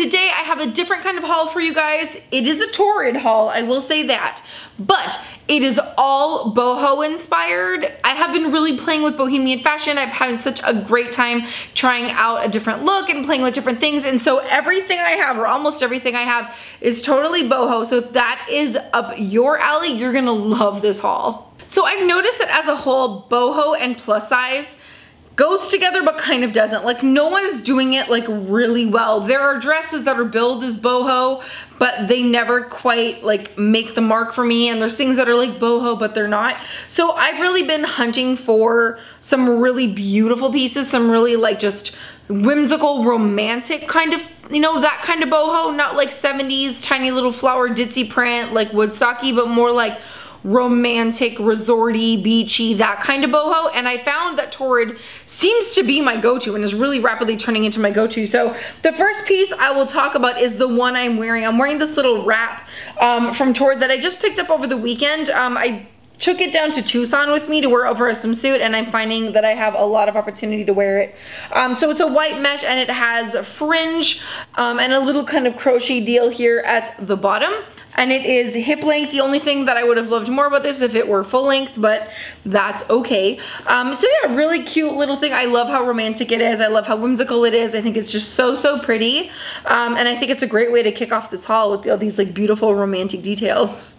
Today I have a different kind of haul for you guys. It is a torrid haul, I will say that. But it is all boho inspired. I have been really playing with bohemian fashion. I've had such a great time trying out a different look and playing with different things. And so everything I have, or almost everything I have, is totally boho. So if that is up your alley, you're gonna love this haul. So I've noticed that as a whole, boho and plus size goes together but kind of doesn't. Like no one's doing it like really well. There are dresses that are billed as boho, but they never quite like make the mark for me. And there's things that are like boho, but they're not. So I've really been hunting for some really beautiful pieces, some really like just whimsical, romantic kind of, you know, that kind of boho, not like 70s tiny little flower ditzy print like Woodstocky, but more like romantic, resorty, beachy, that kind of boho. And I found that Torrid seems to be my go-to and is really rapidly turning into my go-to. So the first piece I will talk about is the one I'm wearing. I'm wearing this little wrap um, from Torrid that I just picked up over the weekend. Um, I took it down to Tucson with me to wear over a swimsuit and I'm finding that I have a lot of opportunity to wear it. Um, so it's a white mesh and it has fringe um, and a little kind of crochet deal here at the bottom and it is hip length. The only thing that I would have loved more about this if it were full length, but that's okay. Um, so yeah, really cute little thing. I love how romantic it is. I love how whimsical it is. I think it's just so, so pretty. Um, and I think it's a great way to kick off this haul with all these like beautiful romantic details.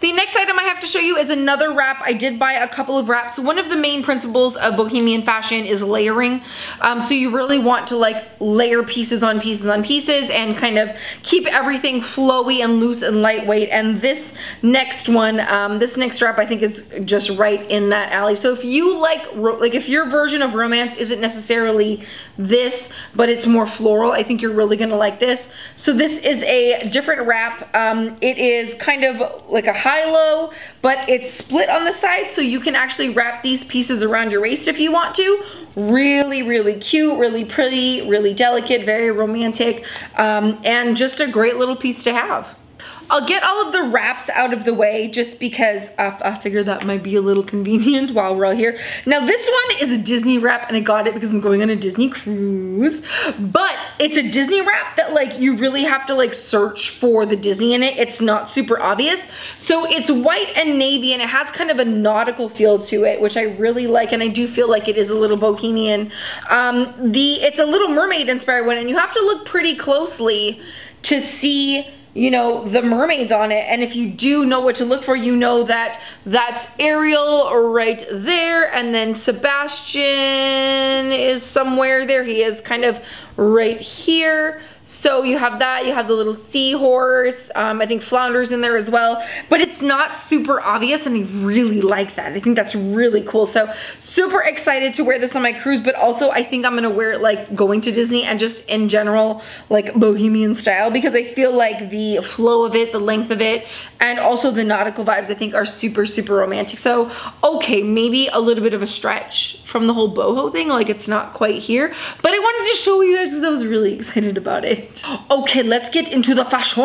The next item I have to show you is another wrap. I did buy a couple of wraps. One of the main principles of bohemian fashion is layering. Um, so you really want to like layer pieces on pieces on pieces and kind of keep everything flowy and loose and lightweight. And this next one, um, this next wrap I think is just right in that alley. So if you like, like if your version of romance isn't necessarily this, but it's more floral, I think you're really gonna like this. So this is a different wrap. Um, it is kind of like like a high-low, but it's split on the side so you can actually wrap these pieces around your waist if you want to. Really, really cute, really pretty, really delicate, very romantic, um, and just a great little piece to have. I'll get all of the wraps out of the way just because I, figure that might be a little convenient while we're all here. Now this one is a Disney wrap and I got it because I'm going on a Disney cruise, but it's a Disney wrap that like you really have to like search for the Disney in it. It's not super obvious. So it's white and navy and it has kind of a nautical feel to it, which I really like and I do feel like it is a little bohemian. Um, the It's a Little Mermaid inspired one and you have to look pretty closely to see you know, the mermaids on it. And if you do know what to look for, you know that that's Ariel right there. And then Sebastian is somewhere there. He is kind of right here. So you have that, you have the little seahorse, um, I think Flounder's in there as well, but it's not super obvious and I really like that. I think that's really cool. So super excited to wear this on my cruise, but also I think I'm gonna wear it like going to Disney and just in general, like bohemian style, because I feel like the flow of it, the length of it, and also the nautical vibes I think are super, super romantic. So, okay, maybe a little bit of a stretch from the whole boho thing, like it's not quite here, but I wanted to show you guys because I was really excited about it. Okay, let's get into the fashion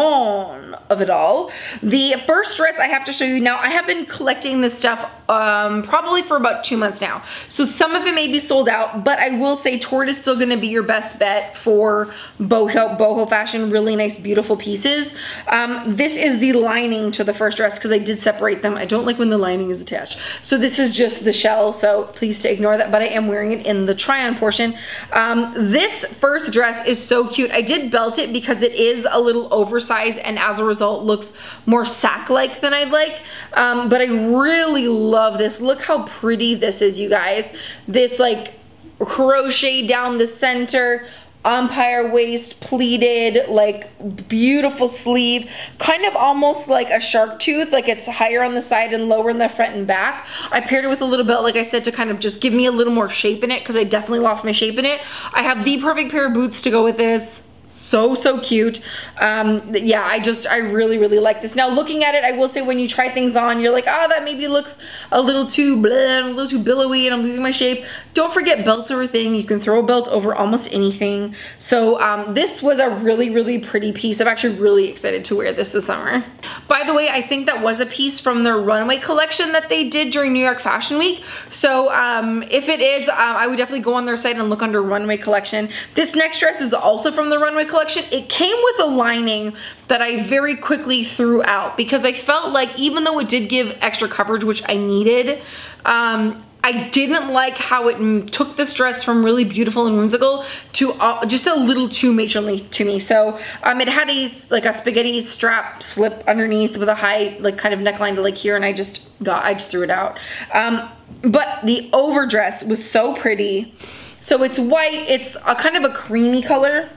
of it all. The first dress I have to show you now, I have been collecting this stuff um, probably for about two months now. So some of it may be sold out, but I will say Torrid is still gonna be your best bet for boho, boho fashion, really nice, beautiful pieces. Um, this is the lining lining to the first dress because I did separate them. I don't like when the lining is attached. So this is just the shell, so please to ignore that, but I am wearing it in the try-on portion. Um, this first dress is so cute. I did belt it because it is a little oversized and as a result looks more sack-like than I'd like, um, but I really love this. Look how pretty this is, you guys. This like crochet down the center, empire waist, pleated, like beautiful sleeve, kind of almost like a shark tooth, like it's higher on the side and lower in the front and back. I paired it with a little belt, like I said, to kind of just give me a little more shape in it because I definitely lost my shape in it. I have the perfect pair of boots to go with this so, so cute. Um, yeah, I just, I really, really like this. Now, looking at it, I will say when you try things on, you're like, oh, that maybe looks a little too a little too billowy and I'm losing my shape. Don't forget belts are a thing. You can throw a belt over almost anything. So um, this was a really, really pretty piece. I'm actually really excited to wear this this summer. By the way, I think that was a piece from their runway collection that they did during New York Fashion Week. So um, if it is, uh, I would definitely go on their site and look under runway collection. This next dress is also from the runway collection collection, it came with a lining that I very quickly threw out because I felt like even though it did give extra coverage, which I needed, um, I didn't like how it took this dress from really beautiful and whimsical to uh, just a little too matronly to me. So um, it had a like a spaghetti strap slip underneath with a high like kind of neckline to like here and I just got, I just threw it out. Um, but the overdress was so pretty. So it's white, it's a kind of a creamy color.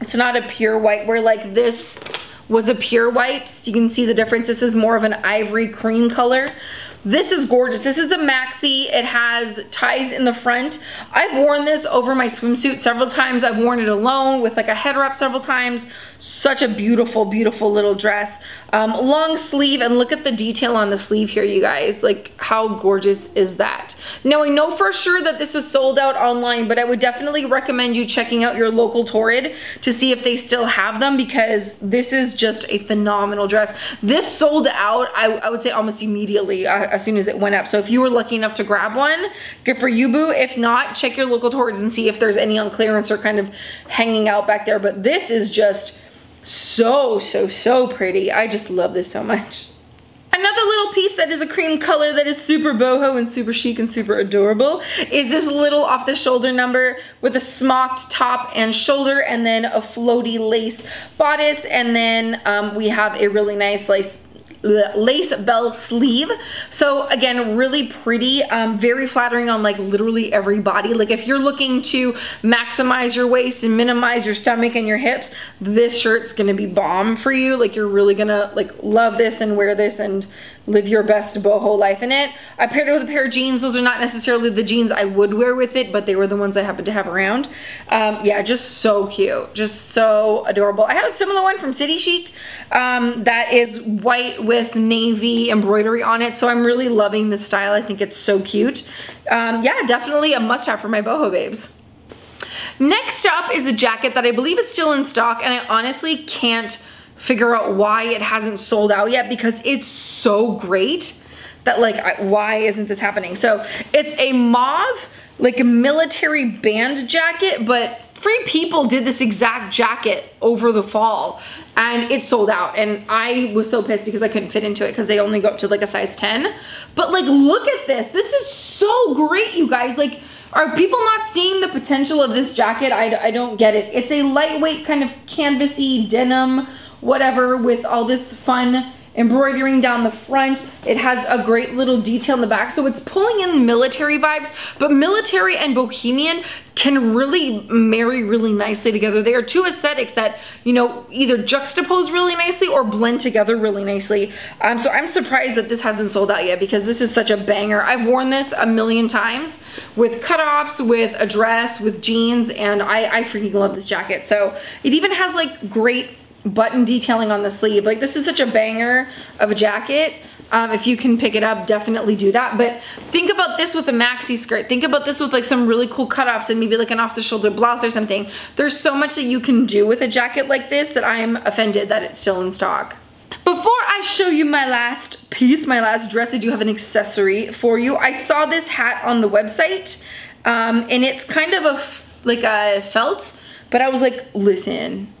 It's not a pure white where like this was a pure white. So you can see the difference. This is more of an ivory cream color. This is gorgeous. This is a maxi. It has ties in the front. I've worn this over my swimsuit several times. I've worn it alone with like a head wrap several times. Such a beautiful, beautiful little dress. Um, long sleeve and look at the detail on the sleeve here, you guys. Like how gorgeous is that? Now I know for sure that this is sold out online, but I would definitely recommend you checking out your local Torrid to see if they still have them because this is just a phenomenal dress. This sold out, I, I would say almost immediately. Uh, as soon as it went up. So if you were lucky enough to grab one, good for you, boo. If not, check your local Torrids and see if there's any on clearance or kind of hanging out back there. But this is just so, so, so pretty. I just love this so much. Another little piece that is a cream color that is super boho and super chic and super adorable is this little off the shoulder number with a smocked top and shoulder and then a floaty lace bodice and then um, we have a really nice lace lace bell sleeve. So again, really pretty, um, very flattering on like literally every body. Like if you're looking to maximize your waist and minimize your stomach and your hips, this shirt's gonna be bomb for you. Like you're really gonna like love this and wear this and live your best boho life in it. I paired it with a pair of jeans. Those are not necessarily the jeans I would wear with it, but they were the ones I happened to have around. Um, yeah, just so cute. Just so adorable. I have a similar one from City Chic um, that is white with navy embroidery on it. So I'm really loving this style. I think it's so cute. Um, yeah, definitely a must have for my boho babes. Next up is a jacket that I believe is still in stock and I honestly can't figure out why it hasn't sold out yet because it's so great that like, I, why isn't this happening? So it's a mauve, like a military band jacket, but Free People did this exact jacket over the fall and it sold out and I was so pissed because I couldn't fit into it because they only go up to like a size 10. But like, look at this. This is so great, you guys. Like, are people not seeing the potential of this jacket? I, I don't get it. It's a lightweight kind of canvasy denim whatever with all this fun embroidering down the front. It has a great little detail in the back. So it's pulling in military vibes, but military and bohemian can really marry really nicely together. They are two aesthetics that, you know, either juxtapose really nicely or blend together really nicely. Um, so I'm surprised that this hasn't sold out yet because this is such a banger. I've worn this a million times with cutoffs, with a dress, with jeans, and I, I freaking love this jacket. So it even has like great button detailing on the sleeve. Like this is such a banger of a jacket. Um, if you can pick it up, definitely do that. But think about this with a maxi skirt. Think about this with like some really cool cutoffs and maybe like an off the shoulder blouse or something. There's so much that you can do with a jacket like this that I'm offended that it's still in stock. Before I show you my last piece, my last dress, I do have an accessory for you. I saw this hat on the website um, and it's kind of a, like a felt, but I was like, listen,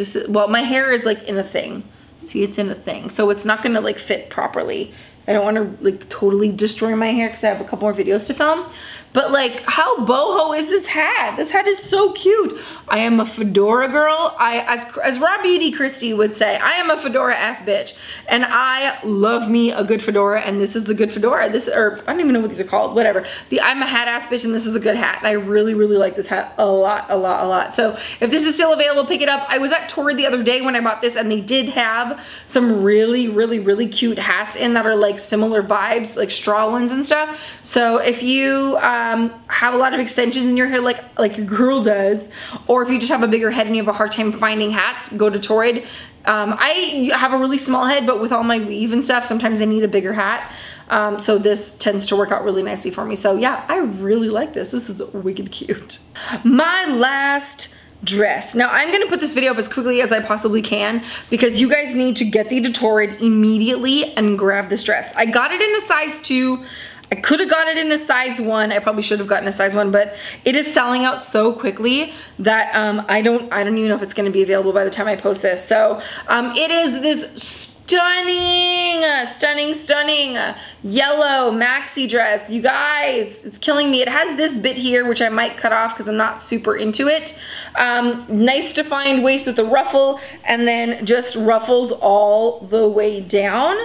this is, well, my hair is like in a thing. See, it's in a thing. So it's not gonna like fit properly. I don't wanna like totally destroy my hair because I have a couple more videos to film. But like, how boho is this hat? This hat is so cute. I am a fedora girl. I, as, as Raw Beauty Kristi would say, I am a fedora ass bitch. And I love me a good fedora and this is a good fedora. This, or I don't even know what these are called, whatever. The I'm a hat ass bitch and this is a good hat. And I really, really like this hat a lot, a lot, a lot. So if this is still available, pick it up. I was at Torrid the other day when I bought this and they did have some really, really, really cute hats in that are like similar vibes, like straw ones and stuff. So if you, uh, um, have a lot of extensions in your hair like, like your girl does, or if you just have a bigger head and you have a hard time finding hats, go to Torrid. Um, I have a really small head, but with all my weave and stuff, sometimes I need a bigger hat. Um, so this tends to work out really nicely for me. So yeah, I really like this. This is wicked cute. My last dress. Now I'm gonna put this video up as quickly as I possibly can because you guys need to get the Torrid immediately and grab this dress. I got it in a size two I could have got it in a size one. I probably should have gotten a size one, but it is selling out so quickly that um, I don't I don't even know if it's gonna be available by the time I post this. So um, it is this stunning, stunning, stunning yellow maxi dress. You guys, it's killing me. It has this bit here, which I might cut off because I'm not super into it. Um, nice defined waist with a ruffle and then just ruffles all the way down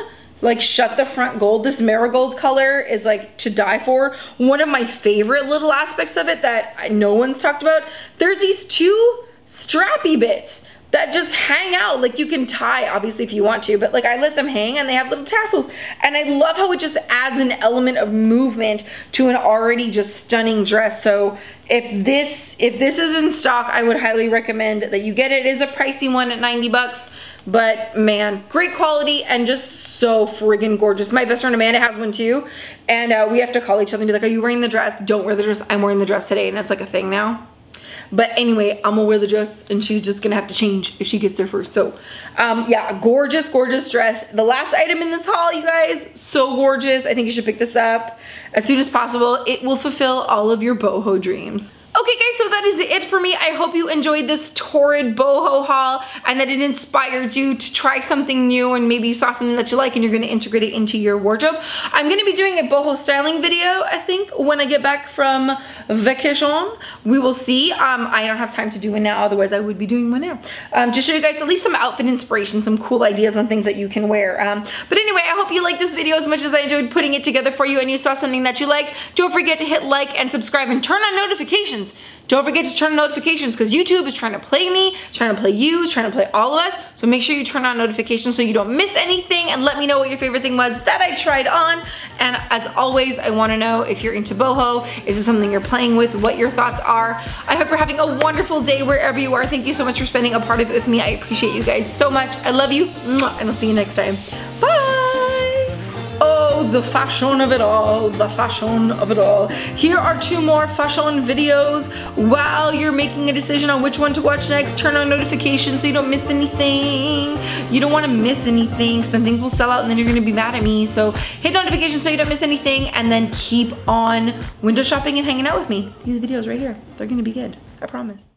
like shut the front gold. This marigold color is like to die for. One of my favorite little aspects of it that no one's talked about, there's these two strappy bits that just hang out like you can tie obviously if you want to but like I let them hang and they have little tassels and I love how it just adds an element of movement to an already just stunning dress so if this if this is in stock I would highly recommend that you get it. It is a pricey one at 90 bucks but man great quality and just so friggin gorgeous my best friend Amanda has one too and uh, we have to call each other and be like are you wearing the dress don't wear the dress I'm wearing the dress today and that's like a thing now but anyway, I'm gonna wear the dress and she's just gonna have to change if she gets there first. So um, yeah, gorgeous, gorgeous dress. The last item in this haul, you guys, so gorgeous. I think you should pick this up as soon as possible. It will fulfill all of your boho dreams. Okay guys, so that is it for me. I hope you enjoyed this torrid boho haul and that it inspired you to try something new and maybe you saw something that you like and you're gonna integrate it into your wardrobe. I'm gonna be doing a boho styling video, I think, when I get back from vacation. We will see. Um, I don't have time to do one now, otherwise I would be doing one now. Um, just show you guys at least some outfit inspiration, some cool ideas on things that you can wear. Um, but anyway, I hope you liked this video as much as I enjoyed putting it together for you and you saw something that you liked. Don't forget to hit like and subscribe and turn on notifications Don't forget to turn on notifications because YouTube is trying to play me, trying to play you, trying to play all of us. So make sure you turn on notifications so you don't miss anything and let me know what your favorite thing was that I tried on. And as always, I wanna know if you're into boho, is it something you're playing with, what your thoughts are. I hope you're having a wonderful day wherever you are. Thank you so much for spending a part of it with me. I appreciate you guys so much. I love you, and I'll see you next time. Bye! The fashion of it all, the fashion of it all. Here are two more fashion videos. While you're making a decision on which one to watch next, turn on notifications so you don't miss anything. You don't wanna miss anything because then things will sell out and then you're gonna be mad at me. So hit notifications so you don't miss anything and then keep on window shopping and hanging out with me. These videos right here, they're gonna be good, I promise.